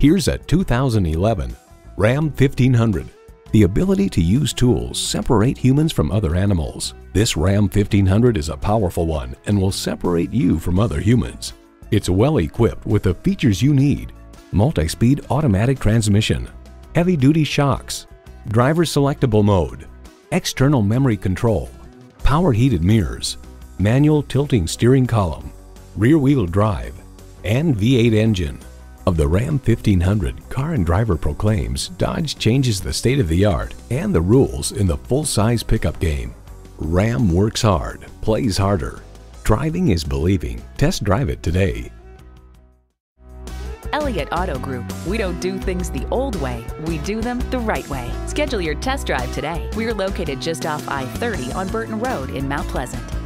Here's a 2011 Ram 1500. The ability to use tools separate humans from other animals. This Ram 1500 is a powerful one and will separate you from other humans. It's well equipped with the features you need. Multi-speed automatic transmission, heavy-duty shocks, driver selectable mode, external memory control, power heated mirrors, manual tilting steering column, rear wheel drive, and V8 engine. Of the Ram 1500, Car and Driver proclaims Dodge changes the state of the art and the rules in the full-size pickup game. Ram works hard, plays harder. Driving is believing. Test drive it today. Elliott Auto Group. We don't do things the old way, we do them the right way. Schedule your test drive today. We're located just off I 30 on Burton Road in Mount Pleasant.